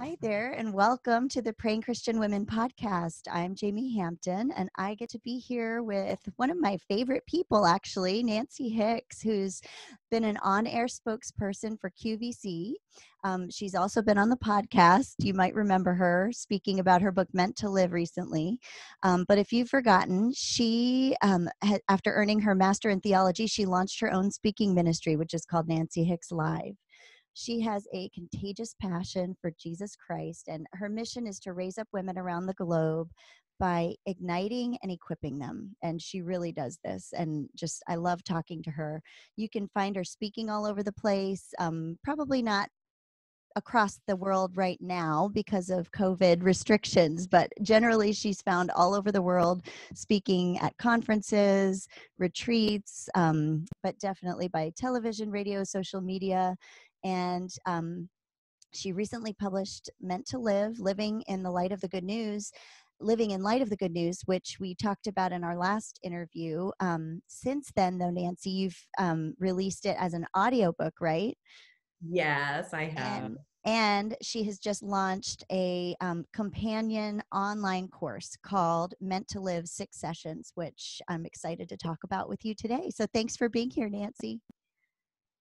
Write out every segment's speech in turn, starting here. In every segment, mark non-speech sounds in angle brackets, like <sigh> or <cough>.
Hi there, and welcome to the Praying Christian Women podcast. I'm Jamie Hampton, and I get to be here with one of my favorite people, actually, Nancy Hicks, who's been an on air spokesperson for QVC. Um, she's also been on the podcast. You might remember her speaking about her book Meant to Live recently. Um, but if you've forgotten, she, um, had, after earning her master in theology, she launched her own speaking ministry, which is called Nancy Hicks Live. She has a contagious passion for Jesus Christ, and her mission is to raise up women around the globe by igniting and equipping them. And she really does this. And just, I love talking to her. You can find her speaking all over the place, um, probably not across the world right now because of COVID restrictions, but generally she's found all over the world speaking at conferences, retreats, um, but definitely by television, radio, social media. And um, she recently published Meant to Live Living in the Light of the Good News. Living in Light of the Good News, which we talked about in our last interview. Um, since then, though, Nancy, you've um, released it as an audiobook, right? Yes, I have. And, and she has just launched a um, companion online course called Meant to Live Six Sessions, which I'm excited to talk about with you today. So thanks for being here, Nancy.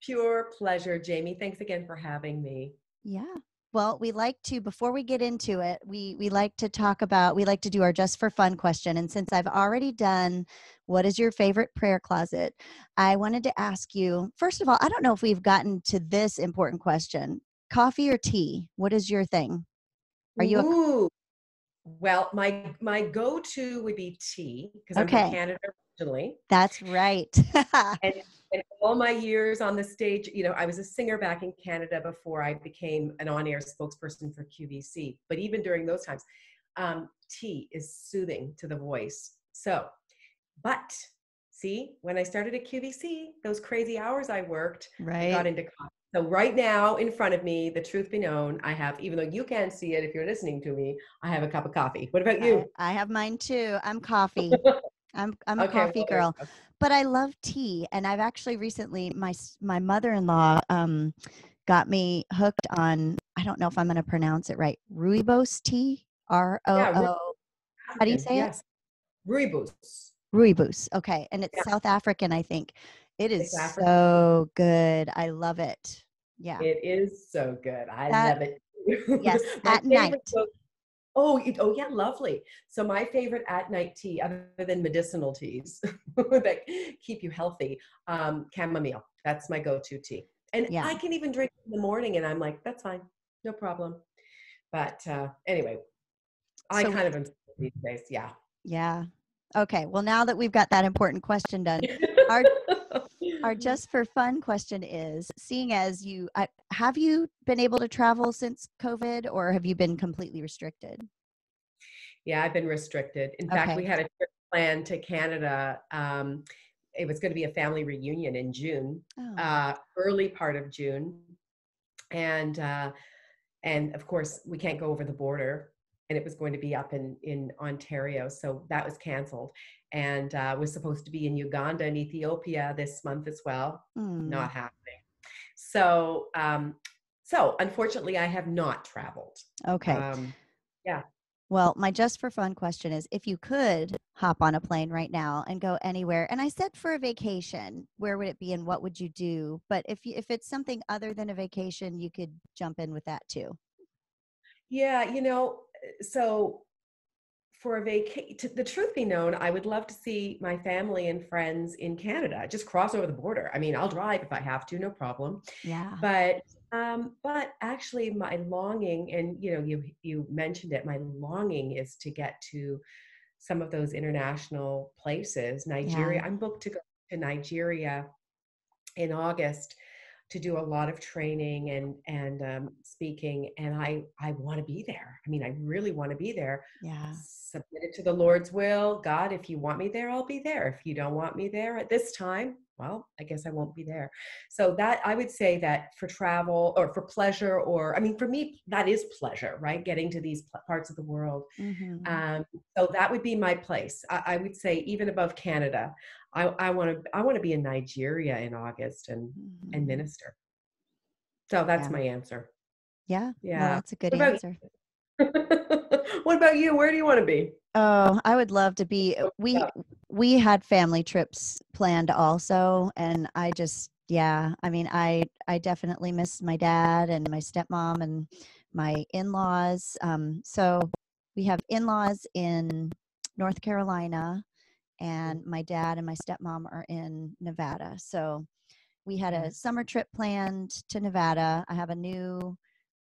Pure pleasure, Jamie. Thanks again for having me. Yeah. Well, we like to before we get into it, we we like to talk about we like to do our just for fun question and since I've already done what is your favorite prayer closet, I wanted to ask you, first of all, I don't know if we've gotten to this important question. Coffee or tea? What is your thing? Are you Ooh. A- well, my my go-to would be tea because okay. I'm from Canada originally. That's right. <laughs> and and all my years on the stage, you know, I was a singer back in Canada before I became an on-air spokesperson for QVC. But even during those times, um, tea is soothing to the voice. So, but see, when I started at QVC, those crazy hours I worked, right. I got into coffee. So right now in front of me, the truth be known, I have, even though you can't see it if you're listening to me, I have a cup of coffee. What about you? I, I have mine too. I'm coffee. <laughs> I'm I'm okay, a coffee well, girl but I love tea, and I've actually recently my my mother in law um, got me hooked on. I don't know if I'm going to pronounce it right. Rooibos tea. R O O. How do you say yes. it? Rooibos. Rooibos. Okay, and it's yeah. South African, I think. It is so good. I love it. Yeah. It is so good. I that, love it. yes, <laughs> at night. Book, Oh, oh yeah, lovely. So my favorite at night tea, other than medicinal teas <laughs> that keep you healthy, um, chamomile. That's my go-to tea, and yeah. I can even drink in the morning, and I'm like, that's fine, no problem. But uh, anyway, I so, kind of am these days. Yeah. Yeah. Okay. Well, now that we've got that important question done, <laughs> our our <laughs> just for fun question is: Seeing as you uh, have you been able to travel since COVID, or have you been completely restricted? Yeah, I've been restricted. In okay. fact, we had a trip planned to Canada. Um, it was going to be a family reunion in June, oh. uh, early part of June, and uh, and of course we can't go over the border and it was going to be up in in Ontario. So that was canceled, and uh, was supposed to be in Uganda and Ethiopia this month as well. Mm. Not happening. So um, so unfortunately, I have not traveled. Okay. Um, yeah. Well, my just for fun question is if you could hop on a plane right now and go anywhere, and I said for a vacation, where would it be and what would you do? But if you, if it's something other than a vacation, you could jump in with that too. Yeah, you know, so for a vacation, the truth be known, I would love to see my family and friends in Canada. Just cross over the border. I mean, I'll drive if I have to, no problem. Yeah. But um, but actually, my longing, and you know, you you mentioned it. My longing is to get to some of those international places. Nigeria. Yeah. I'm booked to go to Nigeria in August to do a lot of training and and um, speaking and i i want to be there. I mean i really want to be there. Yeah. Submit it to the lord's will. God if you want me there i'll be there. If you don't want me there at this time well i guess i won't be there. So that i would say that for travel or for pleasure or i mean for me that is pleasure right? Getting to these parts of the world. Mm-hmm. um, so that would be my place. I, I would say even above canada I want to I want to be in Nigeria in August and mm-hmm. and minister. So that's yeah. my answer. Yeah. Yeah. That's a good what answer. <laughs> what about you? Where do you want to be? Oh, I would love to be. We we had family trips planned also, and I just yeah. I mean, I I definitely miss my dad and my stepmom and my in-laws. Um, so we have in-laws in North Carolina, and my dad and my stepmom are in Nevada. So we had a summer trip planned to Nevada. I have a new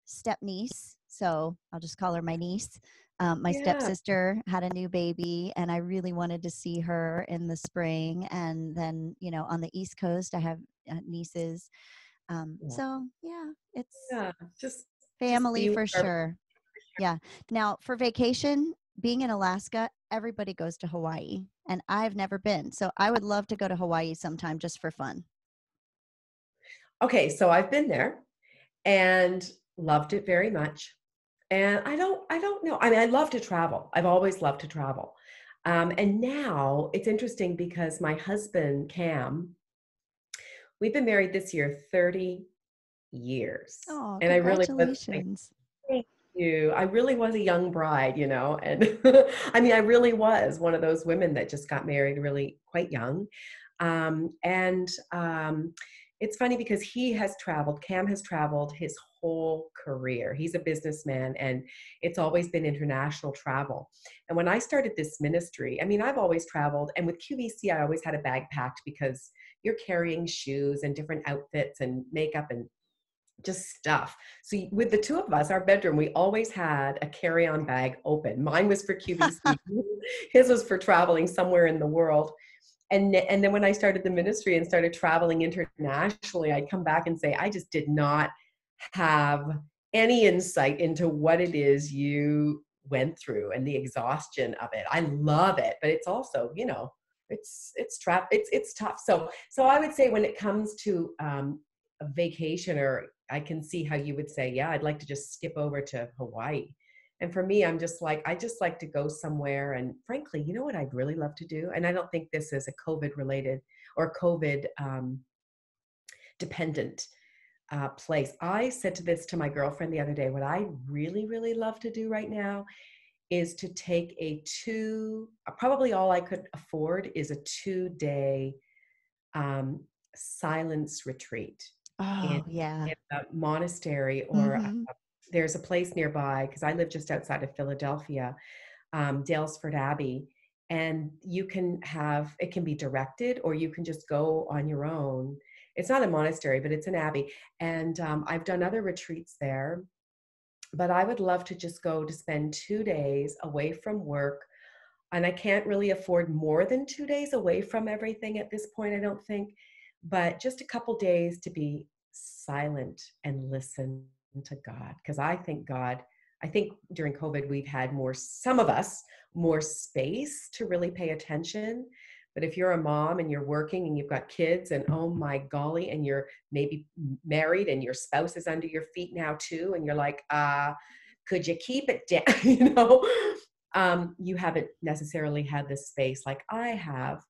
step niece, so I'll just call her my niece. Um, my yeah. stepsister had a new baby, and I really wanted to see her in the spring. And then, you know, on the East Coast, I have uh, nieces. Um, yeah. So yeah, it's yeah, just family just for sure. Yeah. Now for vacation, being in Alaska, everybody goes to Hawaii, and I've never been. So I would love to go to Hawaii sometime just for fun. Okay, so I've been there and loved it very much. And I don't, I don't know. I mean, I love to travel. I've always loved to travel. Um, and now it's interesting because my husband, Cam, we've been married this year 30 years. Oh, and I really was you. I really was a young bride, you know, and <laughs> I mean, I really was one of those women that just got married really quite young. Um, and um, it's funny because he has traveled, Cam has traveled his whole career. He's a businessman and it's always been international travel. And when I started this ministry, I mean, I've always traveled, and with QVC, I always had a bag packed because you're carrying shoes and different outfits and makeup and just stuff. So with the two of us, our bedroom, we always had a carry-on bag open. Mine was for <laughs> QVC, his was for traveling somewhere in the world. And and then when I started the ministry and started traveling internationally, I'd come back and say, I just did not have any insight into what it is you went through and the exhaustion of it. I love it, but it's also, you know, it's it's trap it's it's tough. So so I would say when it comes to um, a vacation or I can see how you would say, yeah, I'd like to just skip over to Hawaii. And for me, I'm just like, I just like to go somewhere. And frankly, you know what I'd really love to do? And I don't think this is a COVID related or COVID um, dependent uh, place. I said to this to my girlfriend the other day, what I really, really love to do right now is to take a two, uh, probably all I could afford is a two day um, silence retreat Oh, in, yeah. In a monastery or mm-hmm. a, there's a place nearby because I live just outside of Philadelphia, um, Daylesford Abbey. And you can have it can be directed or you can just go on your own. It's not a monastery, but it's an abbey. And um, I've done other retreats there. But I would love to just go to spend two days away from work. And I can't really afford more than two days away from everything at this point, I don't think but just a couple days to be silent and listen to God. Because I think God, I think during COVID, we've had more, some of us, more space to really pay attention. But if you're a mom and you're working and you've got kids and oh my golly, and you're maybe married and your spouse is under your feet now too, and you're like, uh, could you keep it down? <laughs> you know, um, you haven't necessarily had this space like I have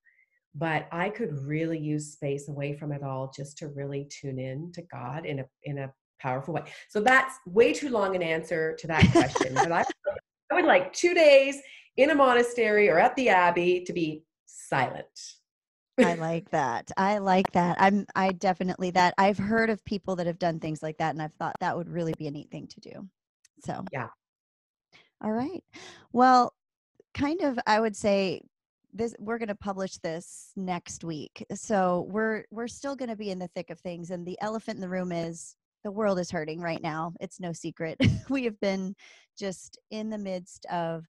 but I could really use space away from it all just to really tune in to God in a in a powerful way. So that's way too long an answer to that question. but I, I would like two days in a monastery or at the abbey to be silent. I like that. I like that. I'm I definitely that I've heard of people that have done things like that and I've thought that would really be a neat thing to do. So Yeah. All right. Well, kind of I would say this we're going to publish this next week so we're we're still going to be in the thick of things and the elephant in the room is the world is hurting right now it's no secret. <laughs> We have been just in the midst of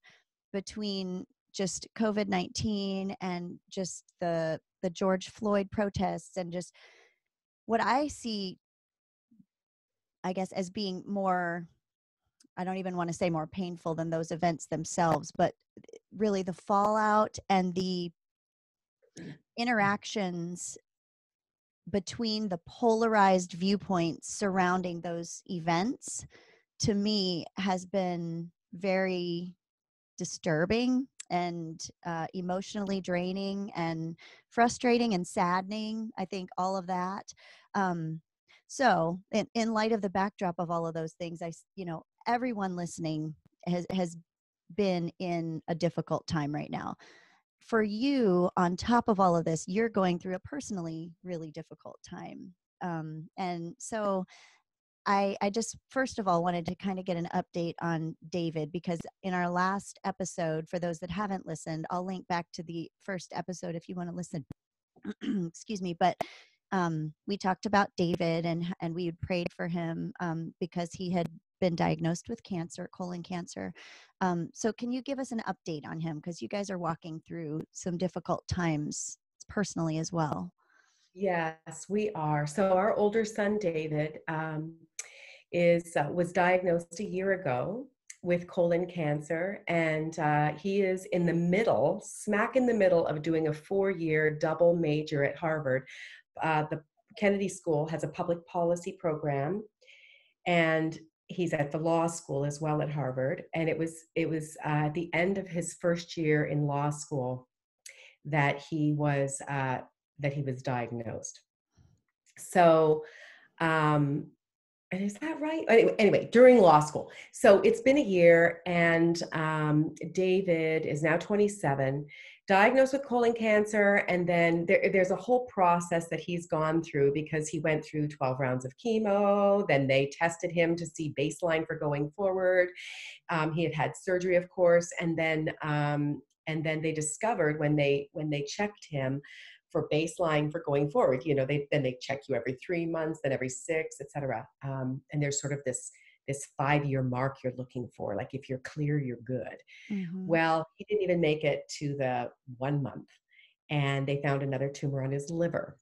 between just covid-19 and just the the george floyd protests and just what i see i guess as being more I don't even want to say more painful than those events themselves, but really the fallout and the interactions between the polarized viewpoints surrounding those events to me has been very disturbing and uh, emotionally draining and frustrating and saddening i think all of that. Um, So, in, in light of the backdrop of all of those things, I, you know, everyone listening has has been in a difficult time right now. For you, on top of all of this, you're going through a personally really difficult time. Um, and so I, I just first of all wanted to kind of get an update on David because in our last episode, for those that haven't listened, I'll link back to the first episode if you want to listen. <clears throat> Excuse me, but um, we talked about David and and we prayed for him um, because he had been diagnosed with cancer, colon cancer. Um, so, can you give us an update on him because you guys are walking through some difficult times personally as well? Yes, we are. So, our older son David um, is uh, was diagnosed a year ago with colon cancer, and uh, he is in the middle, smack in the middle of doing a four-year double major at Harvard. Uh, the Kennedy School has a public policy program, and he's at the law school as well at Harvard. And it was it was uh, at the end of his first year in law school that he was uh, that he was diagnosed. So um, and is that right? Anyway, anyway, during law school. So it's been a year, and um, David is now 27, diagnosed with colon cancer. And then there, there's a whole process that he's gone through because he went through 12 rounds of chemo. Then they tested him to see baseline for going forward. Um, he had had surgery, of course, and then um, and then they discovered when they when they checked him for baseline for going forward. You know, they then they check you every three months, then every six, etc. Um, and there's sort of this this five year mark you're looking for. Like if you're clear, you're good. Mm-hmm. Well, he didn't even make it to the one month, and they found another tumor on his liver.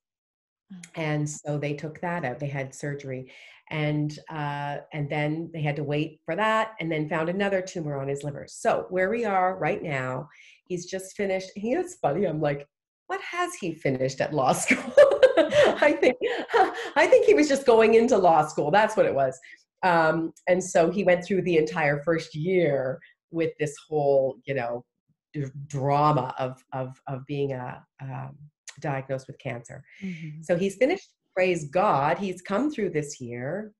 And so they took that out. They had surgery, and uh, and then they had to wait for that, and then found another tumor on his liver. So where we are right now, he's just finished. He it's funny. I'm like, what has he finished at law <laughs> school? I think <laughs> I think he was just going into law school. That's what it was. Um, and so he went through the entire first year with this whole, you know, d- drama of of of being a um, diagnosed with cancer. Mm-hmm. So he's finished. Praise God, he's come through this year.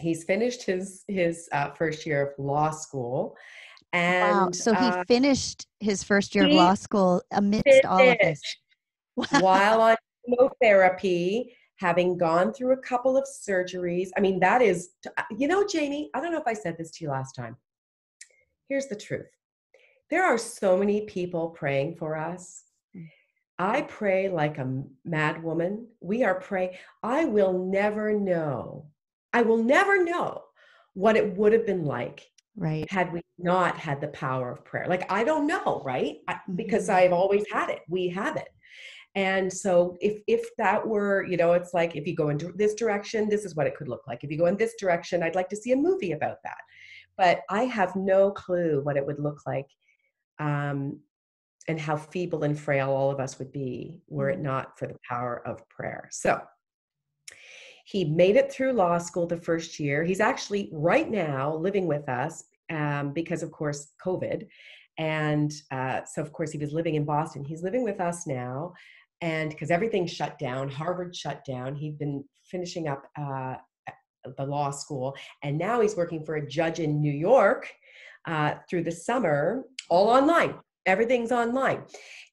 He's finished his his uh, first year of law school, and wow. So he uh, finished his first year of law school amidst all of this while <laughs> on chemotherapy, having gone through a couple of surgeries. I mean, that is, uh, you know, Jamie, I don't know if I said this to you last time. Here's the truth there are so many people praying for us. Mm. I pray like a mad woman. We are praying. I will never know. I will never know what it would have been like right had we not had the power of prayer like i don't know right I, because mm-hmm. i've always had it we have it and so if if that were you know it's like if you go into this direction this is what it could look like. If you go in this direction i'd like to see a movie about that. But i have no clue what it would look like um, and how feeble and frail all of us would be were it mm. not for the power of prayer. So he made it through law school the first year. He's actually right now living with us um, because of course covid. And uh, so of course he was living in boston. He's living with us now and because everything shut down harvard shut down he'd been finishing up uh, the law school and now he's working for a judge in new york uh, through the summer all online everything's online.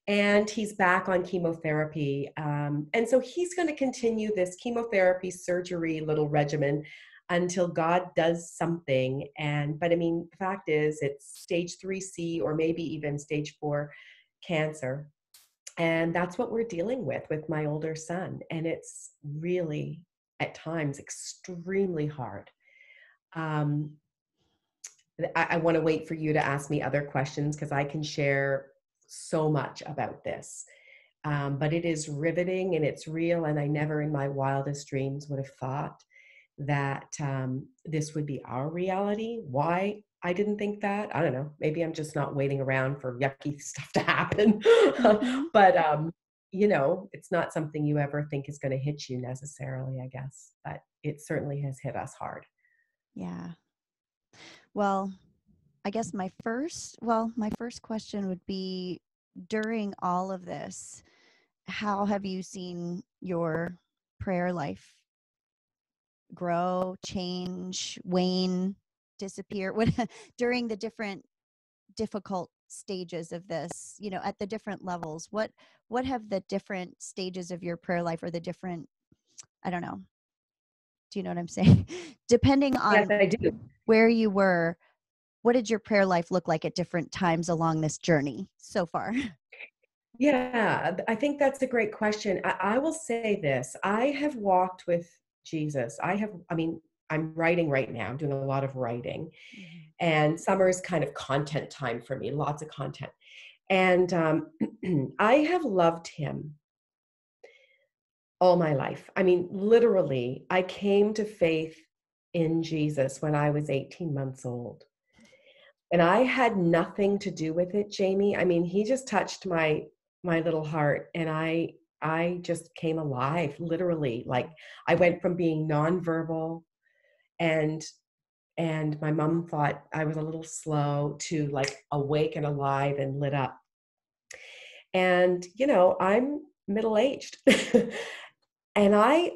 And he's back on chemotherapy um, and so he's going to continue this chemotherapy surgery little regimen until god does something and but i mean the fact is it's stage 3c or maybe even stage 4 cancer and that's what we're dealing with with my older son and it's really at times extremely hard. Um, i, I want to wait for you to ask me other questions because i can share so much about this. Um, but it is riveting and it's real and i never in my wildest dreams would have thought that um, this would be our reality. Why I didn't think that. I don't know. Maybe I'm just not waiting around for yucky <laughs> stuff to happen. Mm-hmm. but um, you know, it's not something you ever think is going to hit you necessarily, I guess. But it certainly has hit us hard. Yeah. Well, I guess my first, well, my first question would be during all of this, how have you seen your prayer life grow, change, wane, disappear <laughs> what during the different difficult stages of this you know at the different levels what what have the different stages of your prayer life or the different i don't know. Do you know what i'm saying? <laughs> Depending on yes, I do. where you were what did your prayer life look like at different times along this journey so far? <laughs> Yeah i think that's a great question. I, I will say this i have walked with jesus. I have i mean i'm writing right now i'm doing a lot of writing. Mm-hmm. And summer is kind of content time for me lots of content. And um, <clears throat> i have loved him all my life. I mean literally i came to faith in jesus when i was 18 months old. And i had nothing to do with it jamie. I mean he just touched my my little heart and i i just came alive literally. Like i went from being nonverbal and and my mom thought I was a little slow to like awake and alive and lit up. And you know, I'm middle aged. <laughs> and I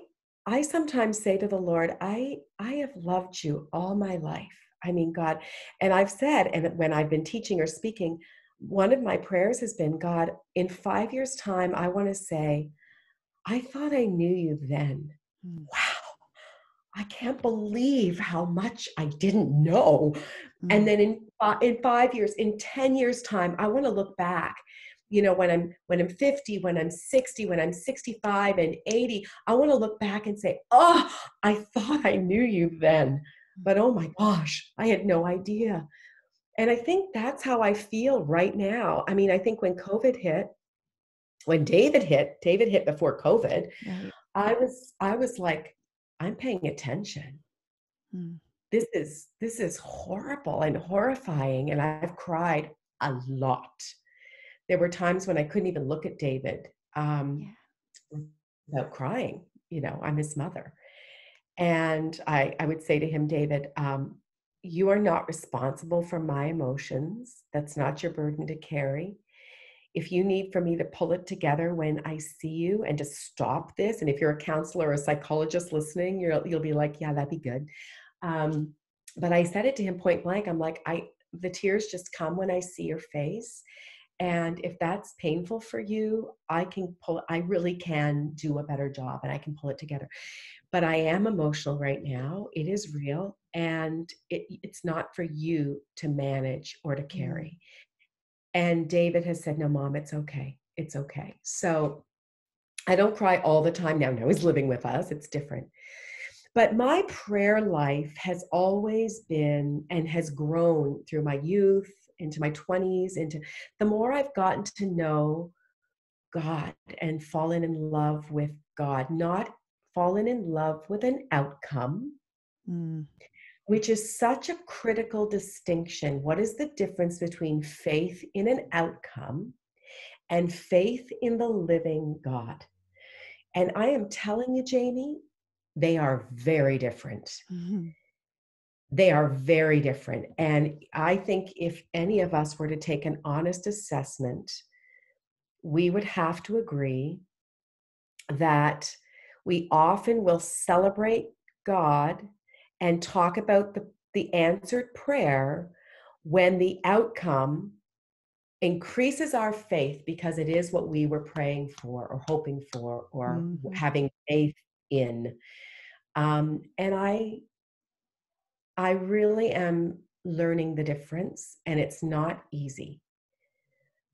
I sometimes say to the Lord, I I have loved you all my life. I mean, God, and I've said, and when I've been teaching or speaking, one of my prayers has been, God, in five years' time, I want to say, I thought I knew you then. Mm. Wow I can't believe how much I didn't know. Mm-hmm. And then in uh, in 5 years, in 10 years time, I want to look back. You know, when I'm when I'm 50, when I'm 60, when I'm 65 and 80, I want to look back and say, "Oh, I thought I knew you then." But oh my gosh, I had no idea. And I think that's how I feel right now. I mean, I think when COVID hit, when David hit, David hit before COVID, right. I was I was like I'm paying attention. Hmm. This is this is horrible and horrifying and I've cried a lot. There were times when I couldn't even look at David um, yeah. without crying. You know, I'm his mother. And I, I would say to him, David, um, you are not responsible for my emotions. That's not your burden to carry if you need for me to pull it together when I see you and to stop this, and if you're a counselor or a psychologist listening, you'll you'll be like, yeah, that'd be good. Um, but I said it to him point blank. I'm like, I the tears just come when I see your face. And if that's painful for you, I can pull, I really can do a better job and I can pull it together. But I am emotional right now. It is real. And it, it's not for you to manage or to mm. carry. And David has said, No, mom, it's okay. It's okay. So I don't cry all the time now. Now he's living with us, it's different. But my prayer life has always been and has grown through my youth, into my 20s, into the more I've gotten to know God and fallen in love with God, not fallen in love with an outcome, mm which is such a critical distinction. What is the difference between faith in an outcome and faith in the living God? And I am telling you, Jamie, they are very different. Mm-hmm. They are very different. And I think if any of us were to take an honest assessment, we would have to agree that we often will celebrate God and talk about the, the answered prayer when the outcome increases our faith because it is what we were praying for or hoping for or mm-hmm. having faith in um, and i i really am learning the difference and it's not easy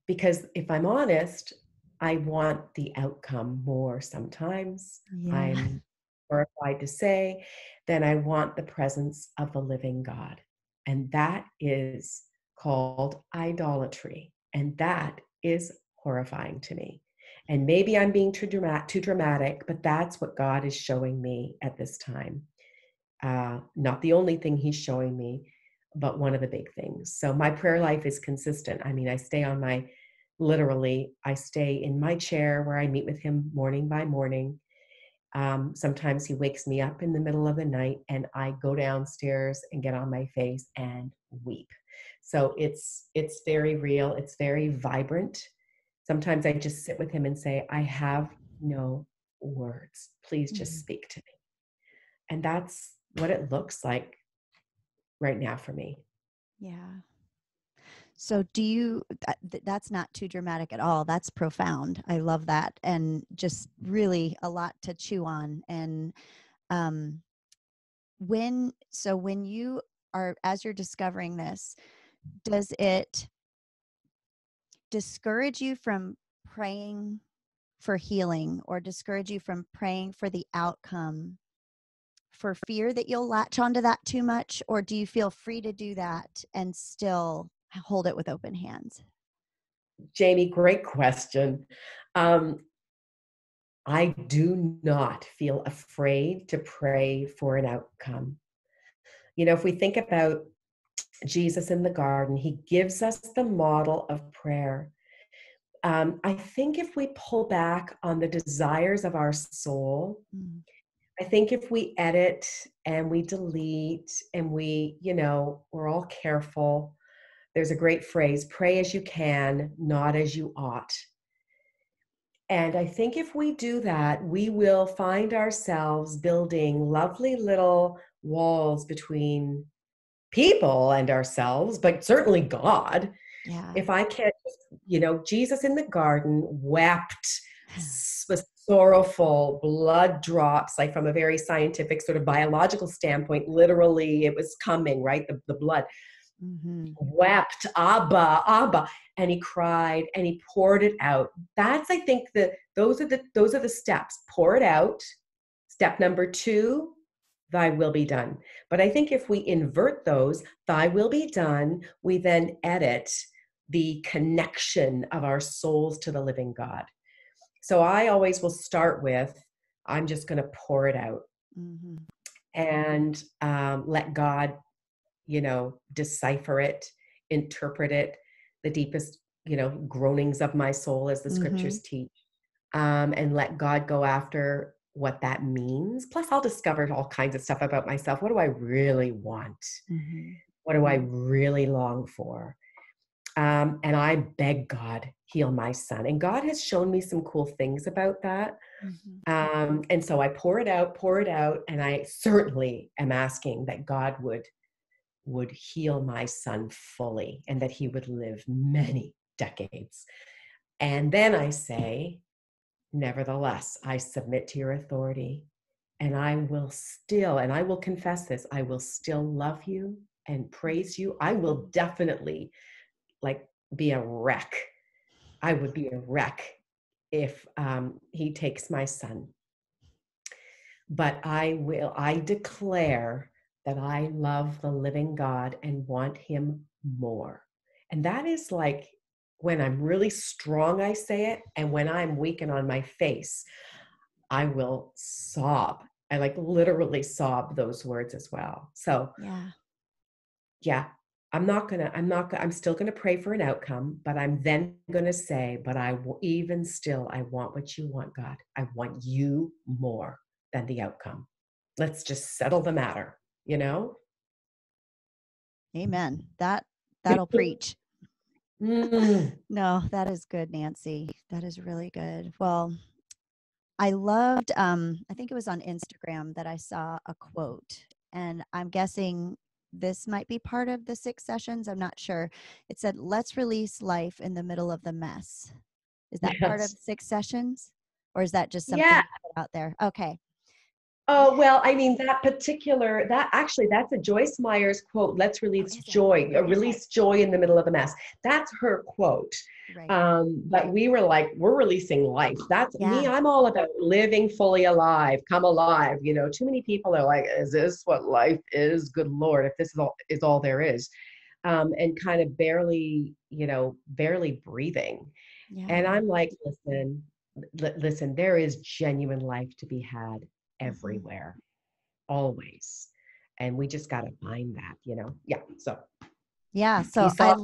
because if i'm honest i want the outcome more sometimes yeah. i'm horrified to say then I want the presence of the living God. And that is called idolatry. And that is horrifying to me. And maybe I'm being too, dramatic, too dramatic, but that's what God is showing me at this time. Uh, not the only thing He's showing me, but one of the big things. So my prayer life is consistent. I mean, I stay on my, literally, I stay in my chair where I meet with Him morning by morning. Um, sometimes he wakes me up in the middle of the night and I go downstairs and get on my face and weep. So it's it's very real, it's very vibrant. Sometimes I just sit with him and say, I have no words. Please just mm-hmm. speak to me. And that's what it looks like right now for me. Yeah. So, do you, that, that's not too dramatic at all. That's profound. I love that. And just really a lot to chew on. And, um, when, so when you are, as you're discovering this, does it discourage you from praying for healing or discourage you from praying for the outcome for fear that you'll latch onto that too much or do you feel free to do that and still hold it with open hands jamie great question um, i do not feel afraid to pray for an outcome you know if we think about jesus in the garden he gives us the model of prayer um, I think if we pull back on the desires of our soul, mm. I think if we edit and we delete and we, you know, we're all careful. There's a great phrase pray as you can, not as you ought. And I think if we do that, we will find ourselves building lovely little walls between people and ourselves, but certainly God. Yeah. If I can't, you know, Jesus in the garden wept, <sighs> was sorrowful, blood drops, like from a very scientific sort of biological standpoint, literally it was coming, right? The, the blood. Mm-hmm. Wept, Abba, Abba, and he cried and he poured it out. That's, I think, the those are the those are the steps. Pour it out. Step number two, thy will be done. But I think if we invert those, thy will be done, we then edit the connection of our souls to the living God. So I always will start with, I'm just going to pour it out mm-hmm. and um, let God, you know, decipher it, interpret it, the deepest, you know, groanings of my soul, as the scriptures mm-hmm. teach, um, and let God go after what that means. Plus, I'll discover all kinds of stuff about myself. What do I really want? Mm-hmm. What do I really long for? Um, and I beg God, heal my son. And God has shown me some cool things about that. Mm-hmm. Um, and so I pour it out, pour it out, and I certainly am asking that God would would heal my son fully and that he would live many decades. And then I say, nevertheless, I submit to your authority and I will still, and I will confess this, I will still love you and praise you. I will definitely like be a wreck. I would be a wreck if um, he takes my son. But I will, I declare that I love the living God and want him more. And that is like when I'm really strong, I say it. And when I'm weak and on my face, I will sob. I like literally sob those words as well. So, yeah. Yeah, I'm not gonna, I'm not gonna, I'm still gonna pray for an outcome, but I'm then gonna say, but I will, even still, I want what you want, God. I want you more than the outcome. Let's just settle the matter, you know? Amen. That, that'll preach. Mm. <laughs> No, that is good, Nancy. That is really good. Well, I loved, um, I think it was on Instagram that I saw a quote, and I'm guessing this might be part of the six sessions. I'm not sure. It said, let's release life in the middle of the mess. Is that yes. part of six sessions? Or is that just something yeah. out there? Okay. Oh, well, I mean, that particular, that actually, that's a Joyce Meyers quote. Let's release joy, uh, release joy in the middle of the mess. That's her quote. Right. Um, but we were like, we're releasing life. That's yeah. me. I'm all about living fully alive, come alive. You know, too many people are like, is this what life is? Good Lord, if this is all, is all there is. Um, and kind of barely, you know, barely breathing. Yeah. And I'm like, listen, l- listen, there is genuine life to be had. Everywhere, always. And we just got to find that, you know? Yeah. So, yeah. So I,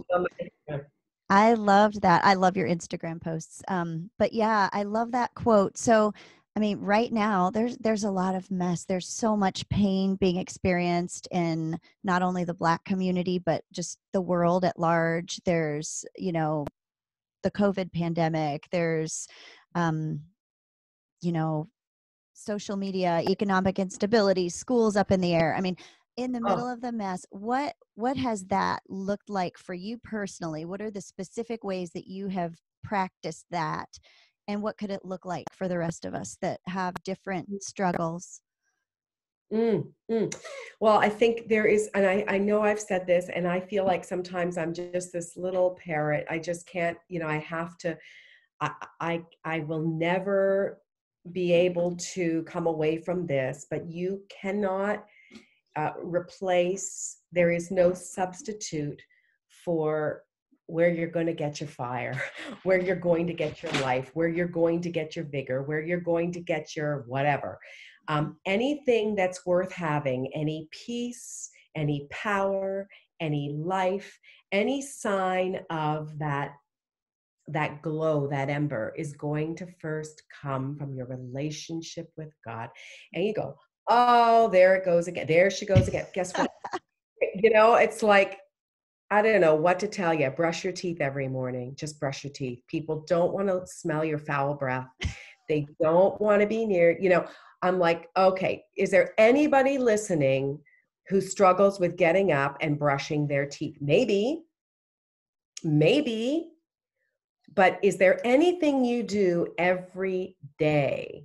I loved that. I love your Instagram posts. Um, but yeah, I love that quote. So, I mean, right now there's there's a lot of mess. There's so much pain being experienced in not only the Black community but just the world at large. There's you know the COVID pandemic. There's um, you know social media, economic instability, schools up in the air. I mean, in the middle Oh. of the mess, what what has that looked like for you personally? What are the specific ways that you have practiced that? And what could it look like for the rest of us that have different struggles? Mm, mm. Well, I think there is, and I, I know I've said this, and I feel like sometimes I'm just this little parrot. I just can't, you know, I have to, I, I, I will never be able to come away from this, but you cannot uh, replace, there is no substitute for where you're going to get your fire, <laughs> where you're going to get your life, where you're going to get your vigor, where you're going to get your whatever. Um, anything that's worth having, any peace, any power, any life, any sign of that that glow, that ember is going to first come from your relationship with God. And you go, oh, there it goes again. There she goes again. Guess what? <laughs> you know, it's like, I don't know what to tell you. Brush your teeth every morning. Just brush your teeth. People don't want to smell your foul breath. They don't want to be near, you know. I'm like, okay, is there anybody listening who struggles with getting up and brushing their teeth? Maybe, maybe, but is there anything you do every day?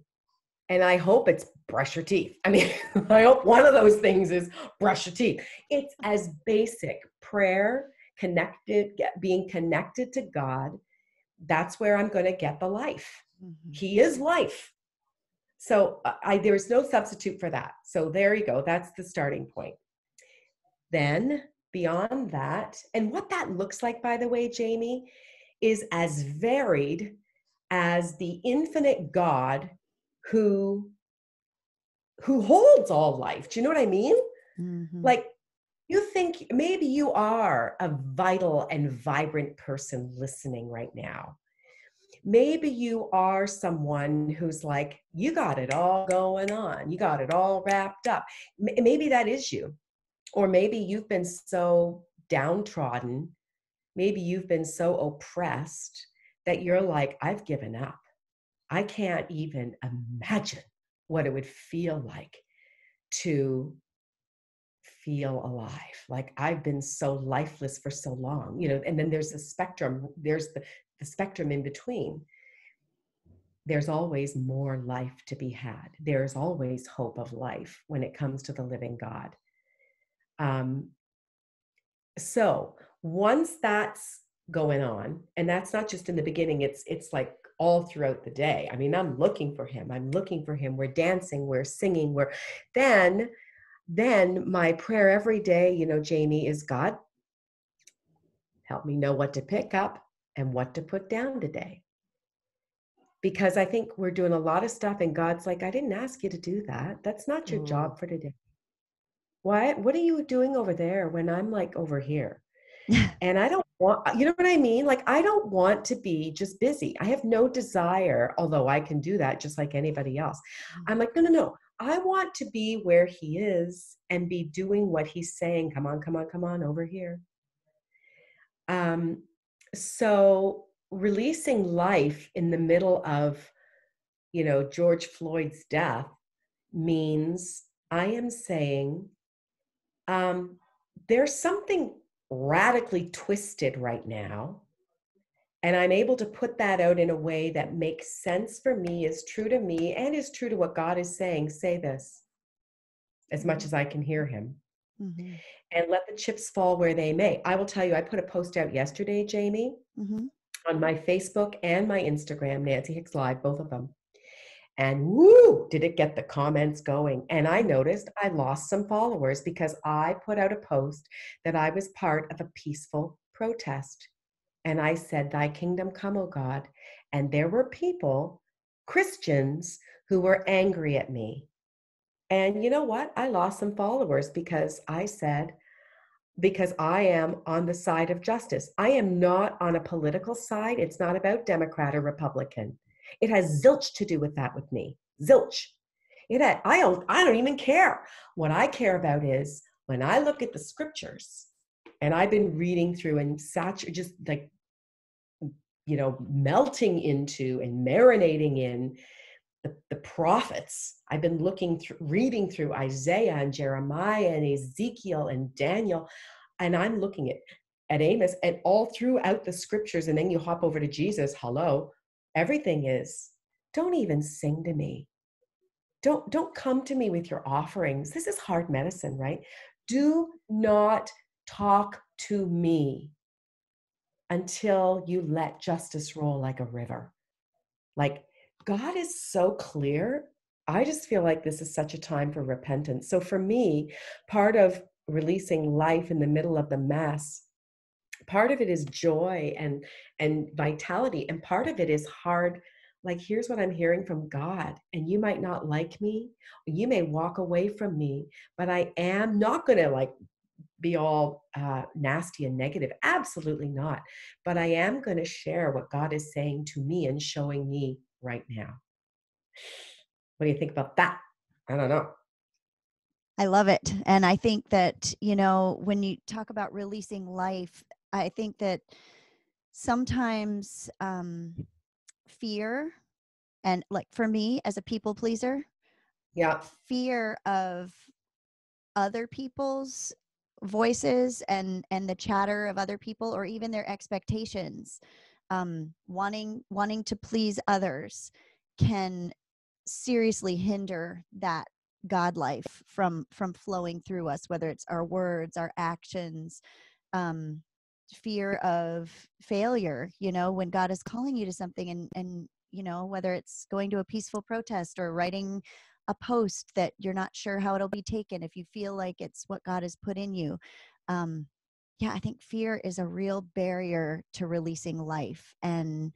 And I hope it's brush your teeth. I mean, <laughs> I hope one of those things is brush your teeth. It's as basic prayer, connected, being connected to God. That's where I'm going to get the life. Mm-hmm. He is life. So uh, I, there's no substitute for that. So there you go. That's the starting point. Then beyond that, and what that looks like, by the way, Jamie, is as varied as the infinite God who who holds all life. Do you know what I mean? Mm-hmm. Like you think maybe you are a vital and vibrant person listening right now maybe you are someone who's like, you got it all going on, you got it all wrapped up. Maybe that is you. Or maybe you've been so downtrodden, maybe you've been so oppressed that you're like, I've given up. I can't even imagine what it would feel like to feel alive like i've been so lifeless for so long you know and then there's a spectrum there's the the spectrum in between, there's always more life to be had. There's always hope of life when it comes to the living God. Um, so once that's going on, and that's not just in the beginning, it's it's like all throughout the day. I mean, I'm looking for him. I'm looking for him. We're dancing, we're singing, we're then then my prayer every day, you know, Jamie, is God, help me know what to pick up and what to put down today. Because I think we're doing a lot of stuff and God's like, I didn't ask you to do that. That's not your mm. job for today. What what are you doing over there when I'm like over here? <laughs> and I don't want you know what I mean? Like I don't want to be just busy. I have no desire, although I can do that just like anybody else. Mm. I'm like, no, no, no. I want to be where he is and be doing what he's saying. Come on, come on, come on over here. Um, so releasing life in the middle of you know george floyd's death means i am saying um, there's something radically twisted right now and i'm able to put that out in a way that makes sense for me is true to me and is true to what god is saying say this as much mm-hmm. as i can hear him mm-hmm. and let the chips fall where they may. I will tell you, I put a post out yesterday, Jamie, mm-hmm. on my Facebook and my Instagram, Nancy Hicks Live, both of them. And woo, did it get the comments going. And I noticed I lost some followers because I put out a post that I was part of a peaceful protest. And I said, Thy kingdom come, O God. And there were people, Christians, who were angry at me and you know what? I lost some followers because I said, because I am on the side of justice. I am not on a political side. It's not about Democrat or Republican. It has zilch to do with that with me. Zilch. It had, I don't I don't even care. What I care about is when I look at the scriptures, and I've been reading through and such just like you know melting into and marinating in the, the prophets. I've been looking through, reading through Isaiah and Jeremiah and Ezekiel and Daniel, and I'm looking at, at Amos and all throughout the scriptures. And then you hop over to Jesus. Hello, everything is. Don't even sing to me. Don't don't come to me with your offerings. This is hard medicine, right? Do not talk to me until you let justice roll like a river. Like God is so clear. I just feel like this is such a time for repentance. So for me, part of releasing life in the middle of the mess, part of it is joy and and vitality and part of it is hard like here's what i'm hearing from god and you might not like me you may walk away from me but i am not going to like be all uh, nasty and negative absolutely not but i am going to share what god is saying to me and showing me right now. What do you think about that? I don't know. I love it. And I think that, you know, when you talk about releasing life, I think that sometimes um, fear and like for me as a people pleaser, yeah, fear of other people's voices and and the chatter of other people or even their expectations um, wanting wanting to please others can seriously hinder that god life from from flowing through us whether it's our words our actions um fear of failure you know when god is calling you to something and and you know whether it's going to a peaceful protest or writing a post that you're not sure how it'll be taken if you feel like it's what god has put in you um yeah, I think fear is a real barrier to releasing life. And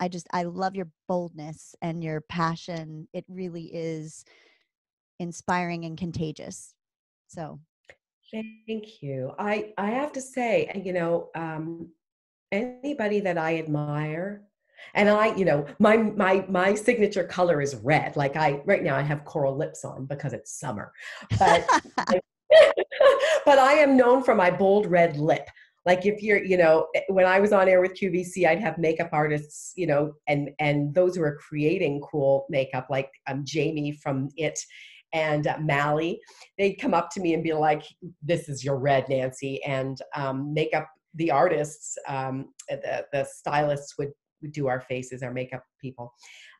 I just, I love your boldness and your passion. It really is inspiring and contagious. So thank you. I, I have to say, you know, um, anybody that I admire, and I, you know, my my my signature color is red. Like I right now I have coral lips on because it's summer. But I <laughs> <laughs> but I am known for my bold red lip. Like if you're, you know, eh, when I was on air with QVC, I'd have makeup artists, you know, and and those who are creating cool makeup, like um, Jamie from It and uh, Mally, they'd come up to me and be like, "This is your red, Nancy," and um, makeup the artists, um, the the stylists would would do our faces, our makeup people.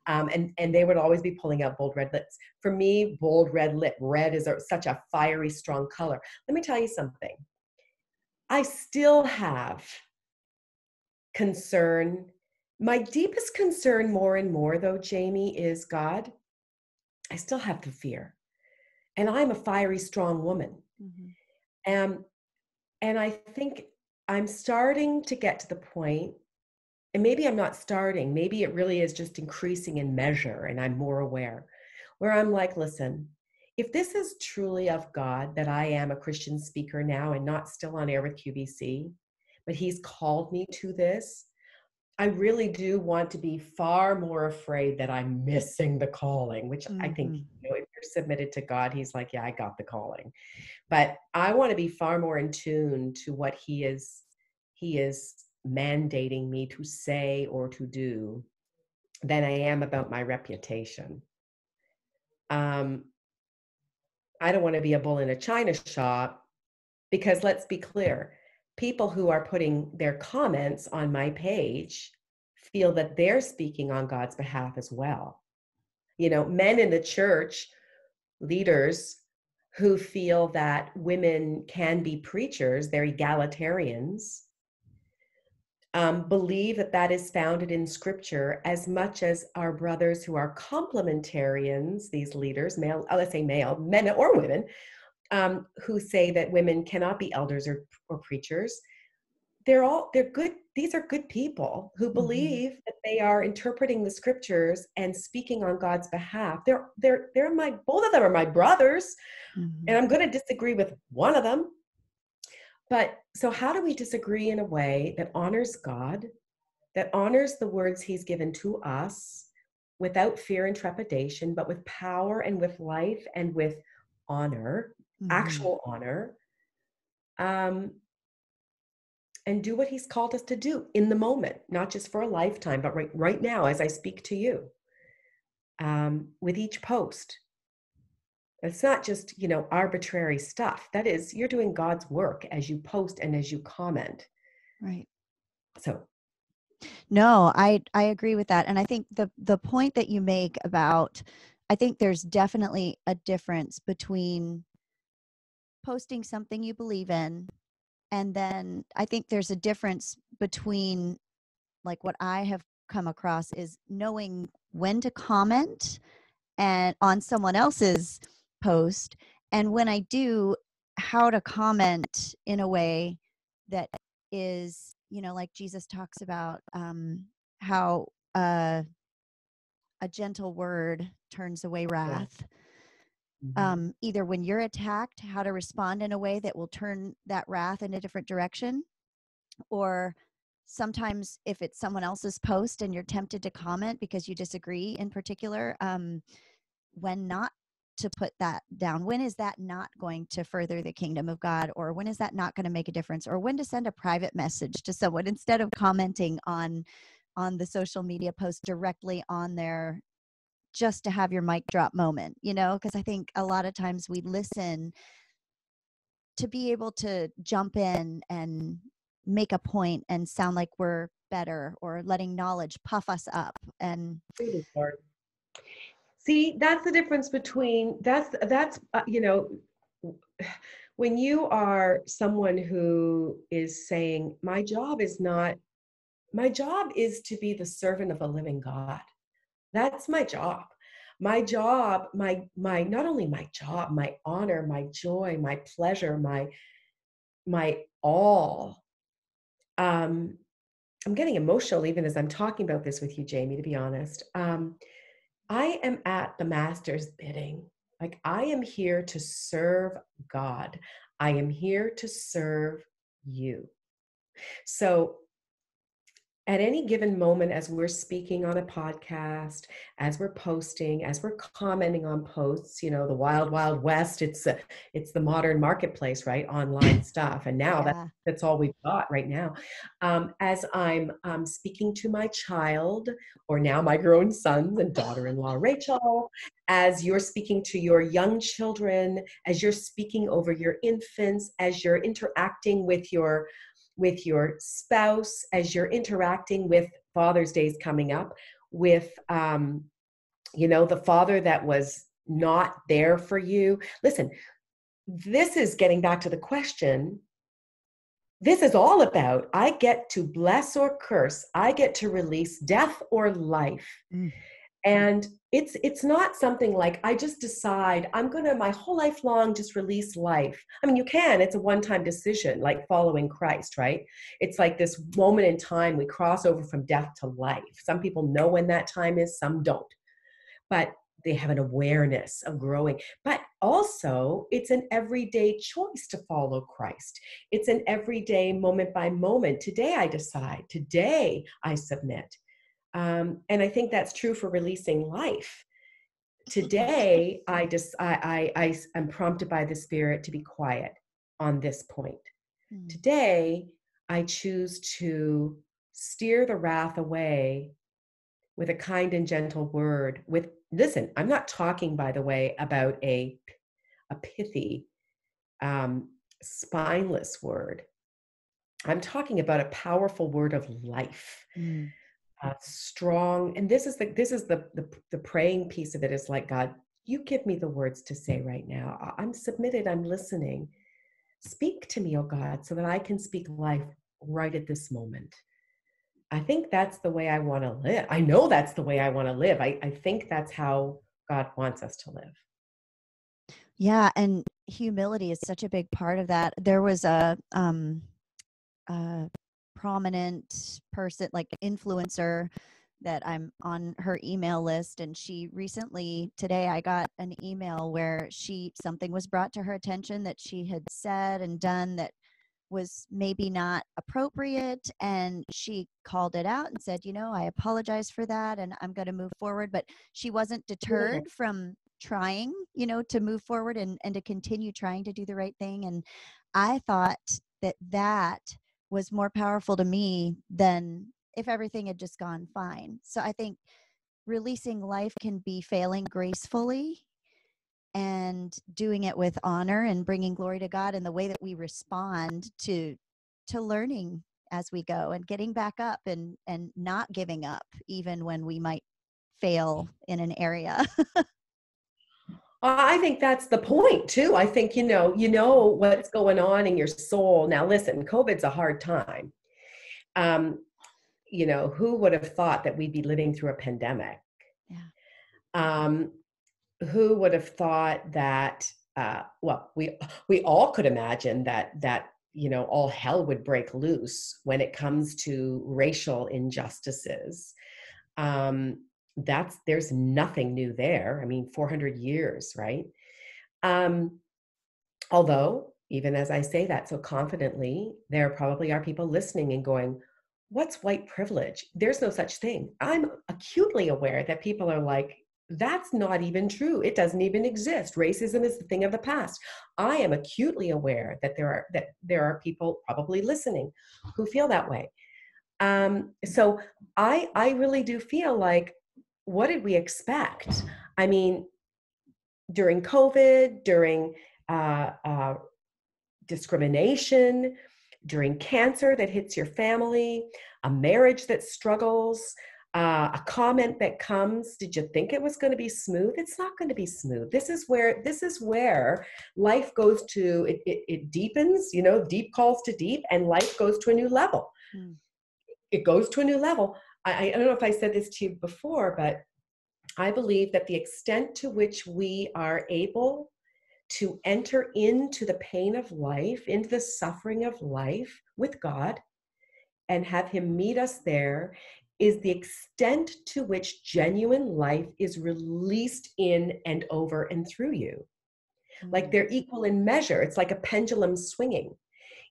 Um, and and they would always be pulling out bold red lips. For me, bold red lip, red is a, such a fiery, strong color. Let me tell you something. I still have concern. My deepest concern, more and more, though, Jamie, is God. I still have the fear, and I'm a fiery, strong woman. Mm-hmm. Um, and I think I'm starting to get to the point and maybe I'm not starting, maybe it really is just increasing in measure and I'm more aware, where I'm like, listen, if this is truly of God that I am a Christian speaker now and not still on air with QVC, but He's called me to this, I really do want to be far more afraid that I'm missing the calling, which mm-hmm. I think, mm-hmm. you know, submitted to God, He's like, yeah, I got the calling. But I want to be far more in tune to what He is, He is mandating me to say or to do than I am about my reputation. Um, I don't want to be a bull in a china shop because let's be clear people who are putting their comments on my page feel that they're speaking on God's behalf as well. You know, men in the church, leaders who feel that women can be preachers, they're egalitarians, um, believe that that is founded in scripture as much as our brothers who are complementarians, these leaders, male, uh, let's say male, men or women, um, who say that women cannot be elders or, or preachers. They're all, they're good, these are good people who mm-hmm. believe mm-hmm. that they are interpreting the scriptures and speaking on God's behalf. They're, they're, they're my, both of them are my brothers. Mm-hmm. And I'm going to disagree with one of them but so, how do we disagree in a way that honors God, that honors the words He's given to us without fear and trepidation, but with power and with life and with honor, mm-hmm. actual honor, um, and do what He's called us to do in the moment, not just for a lifetime, but right, right now as I speak to you? um, with each post. It's not just, you know, arbitrary stuff. That is, you're doing God's work as you post and as you comment. Right. So no, I I agree with that. And I think the the point that you make about I think there's definitely a difference between posting something you believe in and then I think there's a difference between like what I have come across is knowing when to comment and on someone else's post and when I do how to comment in a way that is you know like Jesus talks about um how uh a gentle word turns away wrath mm-hmm. um either when you're attacked how to respond in a way that will turn that wrath in a different direction or sometimes if it's someone else's post and you're tempted to comment because you disagree in particular um, when not to put that down when is that not going to further the kingdom of god or when is that not going to make a difference or when to send a private message to someone <laughs> instead of commenting on on the social media post directly on there just to have your mic drop moment you know because i think a lot of times we listen to be able to jump in and make a point and sound like we're better or letting knowledge puff us up and see that's the difference between that's that's uh, you know <sighs> when you are someone who is saying my job is not my job is to be the servant of a living god that's my job my job my my not only my job my honor my joy my pleasure my my all um, I'm getting emotional even as I'm talking about this with you, Jamie, to be honest. Um, I am at the master's bidding. Like, I am here to serve God, I am here to serve you. So, at any given moment as we're speaking on a podcast as we're posting as we're commenting on posts you know the wild wild west it's a, it's the modern marketplace right? Online stuff. And now yeah. that, that's all we've got right now. Um, as i'm um, speaking to my child or now my grown sons and daughter-in-law rachel as you're speaking to your young children as you're speaking over your infants as you're interacting with your with your spouse as you're interacting with Father's Day's coming up, with, um, you know, the father that was not there for you. Listen, this is getting back to the question. This is all about I get to bless or curse, I get to release death or life. Mm and it's it's not something like i just decide i'm going to my whole life long just release life. I mean you can it's a one time decision like following christ right? It's like this moment in time we cross over from death to life. Some people know when that time is some don't. But they have an awareness of growing. But also it's an everyday choice to follow christ. It's an everyday moment by moment. Today i decide. Today i submit um, and I think that's true for releasing life. Today, <laughs> I just I, I I am prompted by the Spirit to be quiet on this point. Mm. Today, I choose to steer the wrath away with a kind and gentle word. With listen, I'm not talking, by the way, about a a pithy, um, spineless word. I'm talking about a powerful word of life. Mm uh, strong and this is the this is the, the the praying piece of it is like god you give me the words to say right now. I'm submitted. I'm listening. Speak to me oh god so that i can speak life right at this moment. I think that's the way i want to live. I know that's the way i want to live. I, I think that's how god wants us to live. Yeah and humility is such a big part of that. There was a um uh prominent person, like influencer that I'm on her email list. And she recently, today, I got an email where she, something was brought to her attention that she had said and done that was maybe not appropriate. And she called it out and said, you know, I apologize for that and I'm going to move forward. But she wasn't deterred from trying, you know, to move forward and, and to continue trying to do the right thing. And I thought that that was more powerful to me than if everything had just gone fine. So I think releasing life can be failing gracefully and doing it with honor and bringing glory to God and the way that we respond to to learning as we go and getting back up and and not giving up even when we might fail in an area. <laughs> I think that's the point too. I think you know, you know what's going on in your soul. Now listen, COVID's a hard time. Um, you know, who would have thought that we'd be living through a pandemic? Yeah. Um, who would have thought that uh, well, we we all could imagine that that you know all hell would break loose when it comes to racial injustices. Um, that's there's nothing new there. I mean 400 years right? Um although even as i say that so confidently there probably are people listening and going what's white privilege? There's no such thing. I'm acutely aware that people are like that's not even true. It doesn't even exist. Racism is the thing of the past. I am acutely aware that there are that there are people probably listening who feel that way. Um, so i i really do feel like what did we expect? I mean, during COVID, during uh, uh, discrimination, during cancer that hits your family, a marriage that struggles, uh, a comment that comes did you think it was going to be smooth it's not going to be smooth this is where this is where life goes to it, it, it deepens you know deep calls to deep and life goes to a new level mm. it goes to a new level I, I don't know if I said this to you before, but I believe that the extent to which we are able to enter into the pain of life, into the suffering of life with God, and have Him meet us there is the extent to which genuine life is released in and over and through you. Mm-hmm. Like they're equal in measure. It's like a pendulum swinging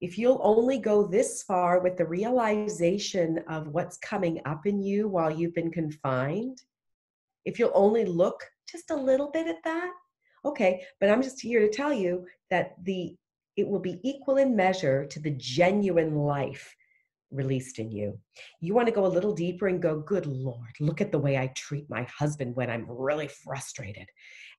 if you'll only go this far with the realization of what's coming up in you while you've been confined, if you'll only look just a little bit at that, okay, but I'm just here to tell you that the it will be equal in measure to the genuine life released in you. You want to go a little deeper and go, Good Lord, look at the way I treat my husband when I'm really frustrated.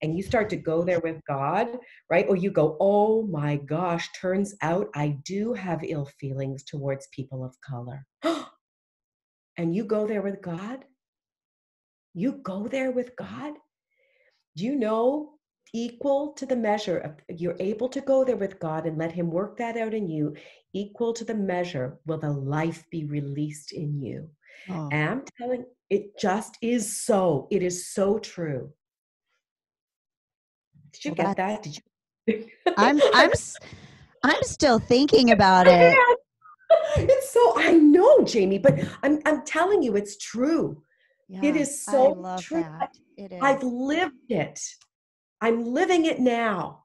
And you start to go there with God, right? Or you go, Oh my gosh, turns out I do have ill feelings towards people of color. <gasps> and you go there with God. You go there with God. Do you know equal to the measure of you're able to go there with God and let him work that out in you equal to the measure will the life be released in you. Oh. and i'm telling it just is so it is so true. Did you well, get that? did you i'm i'm i'm still thinking about it. <laughs> It's so i know jamie but i'm i'm telling you it's true. Yeah, it is so true. that. It is. i've lived it I'm living it now.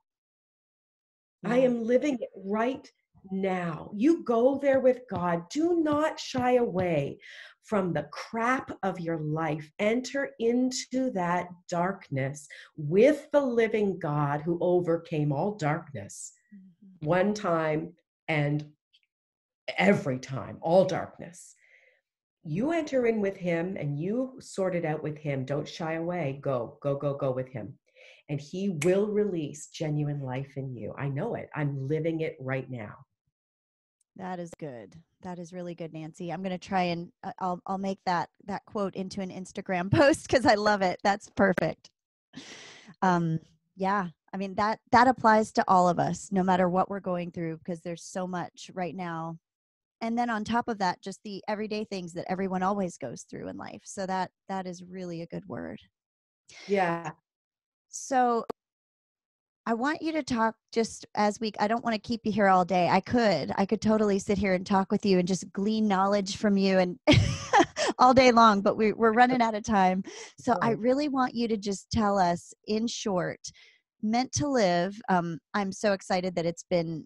Yeah. I am living it right now. You go there with God. Do not shy away from the crap of your life. Enter into that darkness with the living God who overcame all darkness mm-hmm. one time and every time, all darkness. You enter in with him and you sort it out with him. Don't shy away. Go, go, go, go with him and he will release genuine life in you. I know it. I'm living it right now. That is good. That is really good, Nancy. I'm going to try and uh, I'll I'll make that that quote into an Instagram <laughs> post cuz I love it. That's perfect. Um yeah, I mean that that applies to all of us no matter what we're going through because there's so much right now. And then on top of that just the everyday things that everyone always goes through in life. So that that is really a good word. Yeah. So I want you to talk just as we I don't want to keep you here all day. I could. I could totally sit here and talk with you and just glean knowledge from you and <laughs> all day long, but we, we're running out of time. So I really want you to just tell us in short, meant to live. Um, I'm so excited that it's been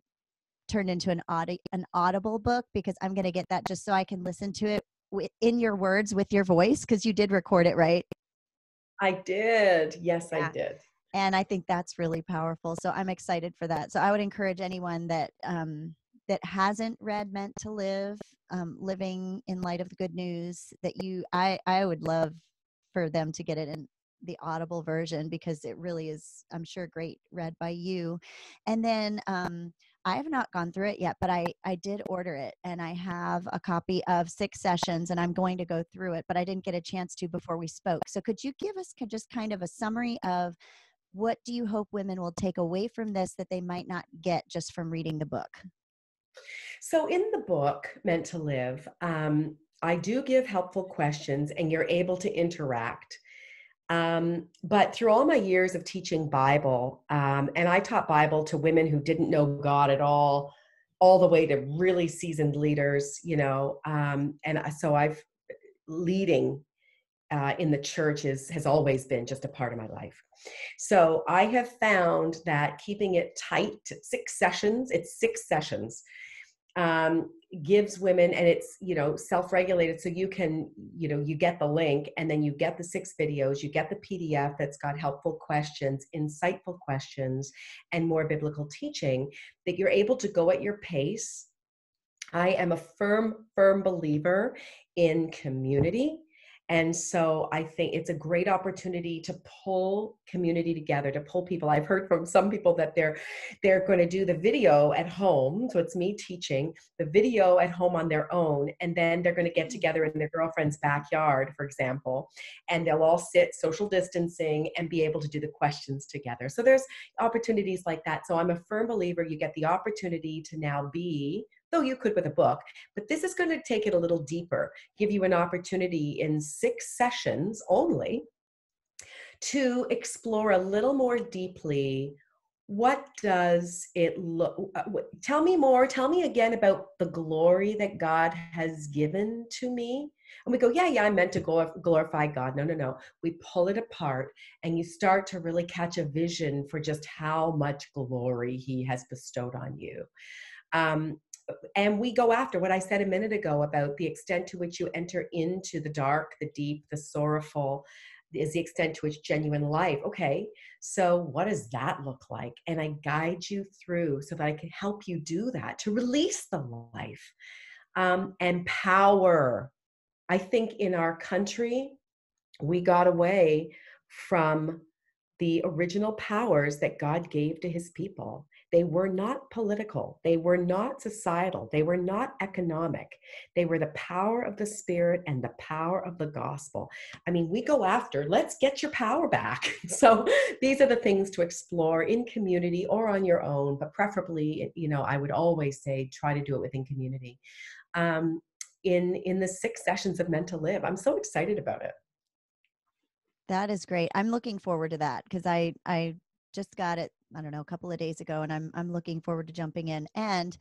turned into an audi- an audible book because I'm going to get that just so I can listen to it in your words with your voice because you did record it, right? I did. Yes, yeah. I did. And I think that's really powerful. So I'm excited for that. So I would encourage anyone that um, that hasn't read Meant to Live, um, Living in Light of the Good News, that you I I would love for them to get it in the audible version because it really is i'm sure great read by you and then um, i have not gone through it yet but i i did order it and i have a copy of six sessions and i'm going to go through it but i didn't get a chance to before we spoke. So could you give us just kind of a summary of what do you hope women will take away from this that they might not get just from reading the book? So in the book meant to live um, i do give helpful questions and you're able to interact um, but through all my years of teaching Bible, um, and I taught Bible to women who didn't know God at all, all the way to really seasoned leaders, you know. Um, and so I've leading uh, in the church is, has always been just a part of my life. So I have found that keeping it tight, six sessions, it's six sessions, um, gives women and it's you know self-regulated so you can you know you get the link and then you get the six videos you get the pdf that's got helpful questions insightful questions and more biblical teaching that you're able to go at your pace. I am a firm firm believer in community and so I think it's a great opportunity to pull community together, to pull people. I've heard from some people that they're they're going to do the video at home. So it's me teaching the video at home on their own, and then they're going to get mm. together in their girlfriend's backyard, for example, and they'll all sit social distancing and be able to do the questions together. So there's opportunities like that. So I'm a firm believer you get the opportunity to now be though you could with a book. But this is going to take it a little deeper, give you an opportunity in six sessions only to explore a little more deeply what does it look uh, tell me more tell me again about the glory that god has given to me. And we go yeah yeah i meant to go glorify god. No no no. We pull it apart and you start to really catch a vision for just how much glory he has bestowed on you. Um, and we go after what I said a minute ago about the extent to which you enter into the dark, the deep, the sorrowful, is the extent to which genuine life. Okay, so what does that look like? And I guide you through so that I can help you do that to release the life um, and power. I think in our country, we got away from the original powers that God gave to his people. They were not political. They were not societal. They were not economic. They were the power of the Spirit and the power of the gospel. I mean, we go after, let's get your power back. <laughs> So these are the things to explore in community or on your own, but preferably, you know, I would always say try to do it within community. Um, in in the six sessions of meant to live, I'm so excited about it. That is great. I'm looking forward to that because I I just got it I don't know a couple of days ago and I'm I'm looking forward to jumping in and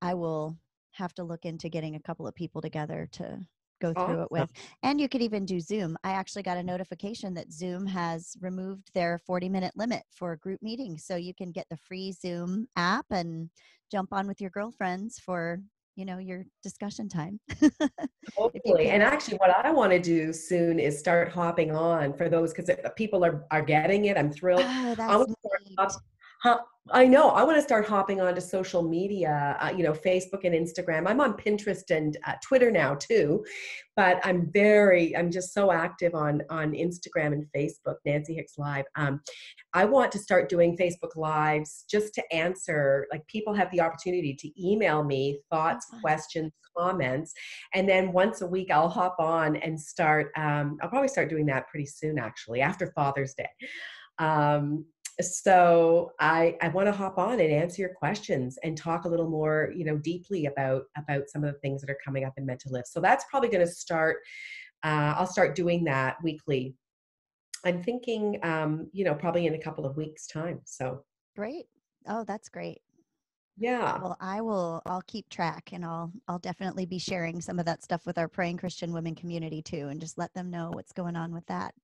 I will have to look into getting a couple of people together to go through it with. And you could even do Zoom. I actually got a notification that Zoom has removed their 40 minute limit for group meetings. So you can get the free Zoom app and jump on with your girlfriends for you know your discussion time <laughs> hopefully and actually what i want to do soon is start hopping on for those because people are are getting it i'm thrilled. Oh, I know. I want to start hopping onto social media, uh, you know, Facebook and Instagram. I'm on Pinterest and uh, Twitter now too, but I'm very, I'm just so active on on Instagram and Facebook. Nancy Hicks Live. Um, I want to start doing Facebook Lives just to answer. Like people have the opportunity to email me thoughts, questions, comments, and then once a week I'll hop on and start. Um, I'll probably start doing that pretty soon, actually, after Father's Day. Um, so I, I want to hop on and answer your questions and talk a little more, you know, deeply about about some of the things that are coming up in Meant to Live. So that's probably going to start. Uh, I'll start doing that weekly. I'm thinking, um, you know, probably in a couple of weeks' time. So great. Oh, that's great. Yeah. Well, I will. I'll keep track, and I'll I'll definitely be sharing some of that stuff with our praying Christian women community too, and just let them know what's going on with that.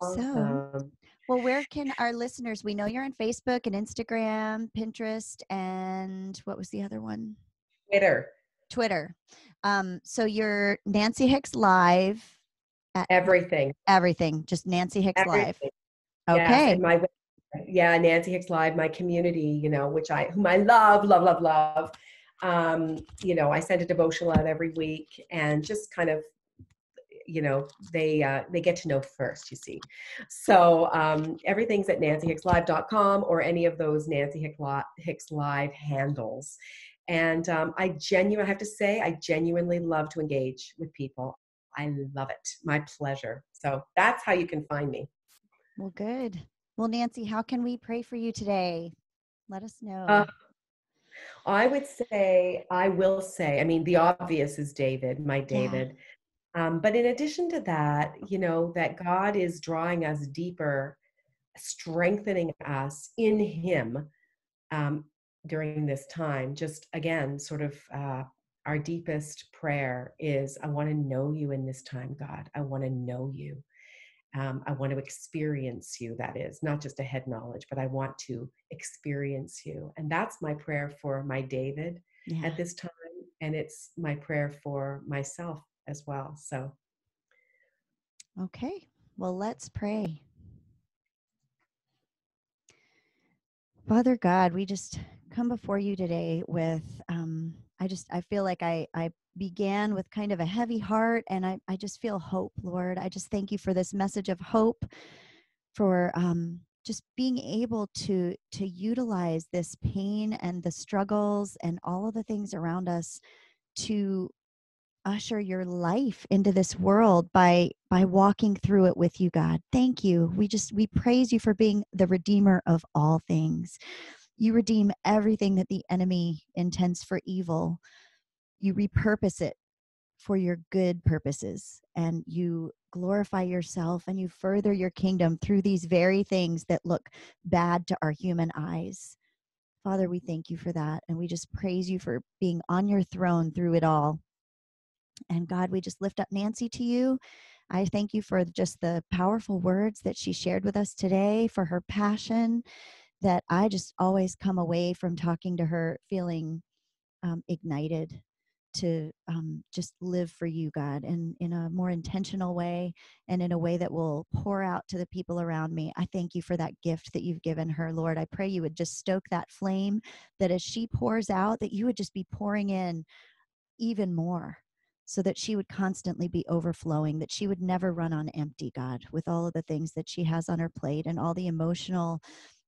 So, well, where can our listeners? We know you're on Facebook and Instagram, Pinterest, and what was the other one? Twitter. Twitter. Um, so you're Nancy Hicks Live. everything. Everything. Just Nancy Hicks everything. Live. Okay. Yes, my yeah, Nancy Hicks Live, my community, you know, which I whom I love, love, love, love. Um, you know, I send a devotional out every week and just kind of you know they uh, they get to know first you see. So um, everything's at nancyhickslive.com or any of those nancy hicks live handles. And um, i genuinely i have to say i genuinely love to engage with people. I love it. My pleasure. So that's how you can find me. Well good. Well nancy how can we pray for you today? Let us know. Uh, I would say, I will say, I mean, the obvious is David, my David. Um, but in addition to that, you know, that God is drawing us deeper, strengthening us in Him um, during this time. Just again, sort of uh, our deepest prayer is I want to know you in this time, God. I want to know you um, I want to experience you, that is, not just a head knowledge, but I want to experience you. And that's my prayer for my David yeah. at this time. And it's my prayer for myself as well. So, okay, well, let's pray. Father God, we just come before you today with, um, I just, I feel like I, I began with kind of a heavy heart and I, I just feel hope, Lord. I just thank you for this message of hope, for um, just being able to to utilize this pain and the struggles and all of the things around us to usher your life into this world by by walking through it with you god thank you we just we praise you for being the redeemer of all things you redeem everything that the enemy intends for evil you repurpose it for your good purposes and you glorify yourself and you further your kingdom through these very things that look bad to our human eyes. Father, we thank you for that. And we just praise you for being on your throne through it all. And God, we just lift up Nancy to you. I thank you for just the powerful words that she shared with us today, for her passion that I just always come away from talking to her feeling um, ignited to um, just live for you, God, and in a more intentional way and in a way that will pour out to the people around me. I thank you for that gift that you've given her, Lord. I pray you would just stoke that flame, that as she pours out, that you would just be pouring in even more so that she would constantly be overflowing, that she would never run on empty, God, with all of the things that she has on her plate and all the emotional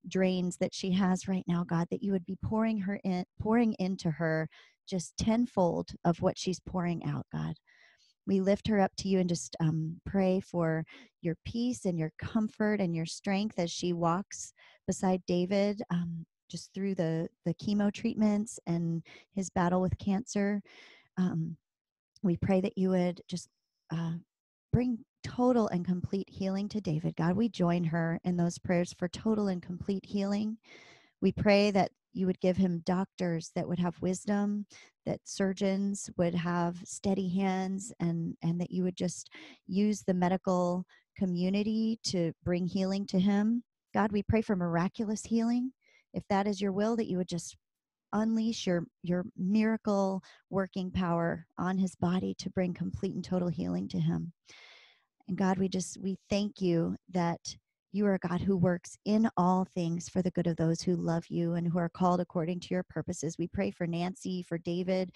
drains that she has right now, God, that you would be pouring her in, pouring into her just tenfold of what she's pouring out, God. We lift her up to you and just um, pray for your peace and your comfort and your strength as she walks beside David, um, just through the the chemo treatments and his battle with cancer. Um, we pray that you would just uh, bring total and complete healing to David. God, we join her in those prayers for total and complete healing. We pray that you would give him doctors that would have wisdom that surgeons would have steady hands and and that you would just use the medical community to bring healing to him god we pray for miraculous healing if that is your will that you would just unleash your your miracle working power on his body to bring complete and total healing to him and god we just we thank you that you are a God who works in all things for the good of those who love you and who are called according to your purposes. We pray for Nancy, for David,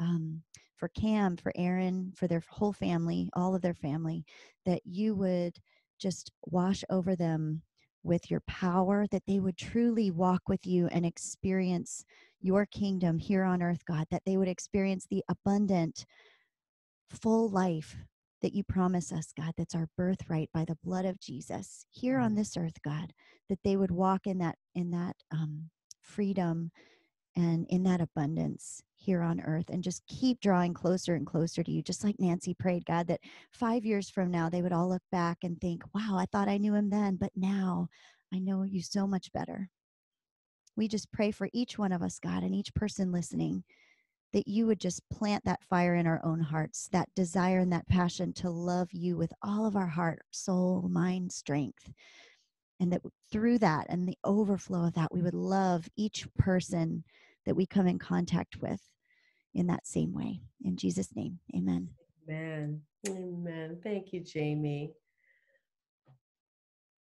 um, for Cam, for Aaron, for their whole family, all of their family, that you would just wash over them with your power, that they would truly walk with you and experience your kingdom here on earth, God, that they would experience the abundant, full life that you promise us, God, that's our birthright by the blood of Jesus here on mm. this earth, God, that they would walk in that in that um, freedom and in that abundance here on earth and just keep drawing closer and closer to you just like nancy prayed god that five years from now they would all look back and think wow i thought i knew him then but now i know you so much better we just pray for each one of us god and each person listening that you would just plant that fire in our own hearts, that desire and that passion to love you with all of our heart, soul, mind, strength. And that through that and the overflow of that, we would love each person that we come in contact with in that same way. In Jesus' name, amen. Amen. Amen. Thank you, Jamie.